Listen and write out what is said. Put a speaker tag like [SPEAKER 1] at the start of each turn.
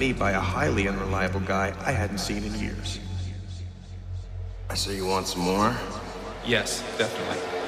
[SPEAKER 1] me by a highly unreliable guy I hadn't seen in years.
[SPEAKER 2] I say you want some more?
[SPEAKER 1] Yes, definitely.